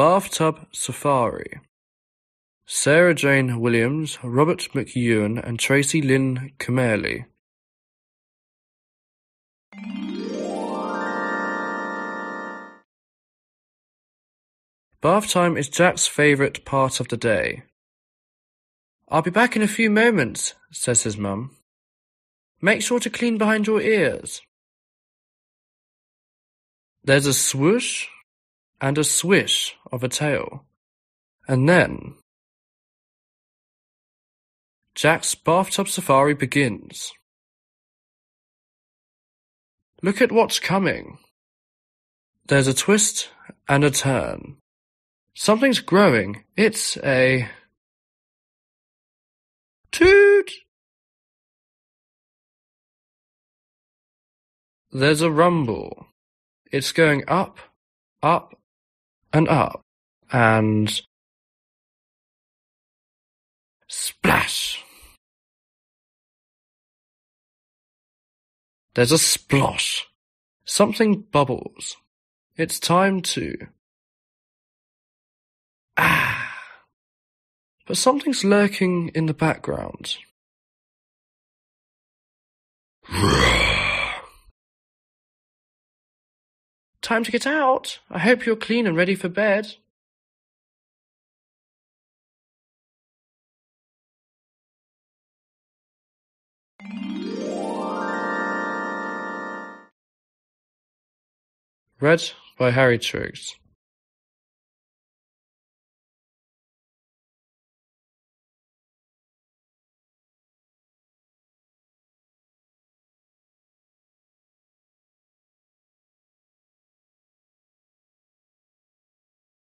Bathtub Safari. Sarah Jane Williams, Robert McEwan and Tracy Lynn Chemaly. Bath time is Jack's favourite part of the day. I'll be back in a few moments, says his mum. Make sure to clean behind your ears. There's a swoosh and a swish of a tail. And then Jack's bathtub safari begins. Look at what's coming. There's a twist and a turn. Something's growing. It's a toot. There's a rumble. It's going up, up, and up, and splash. There's a splosh. Something bubbles. It's time to. Ah! But something's lurking in the background. Time to get out. I hope you're clean and ready for bed. Read by Harry Triggs.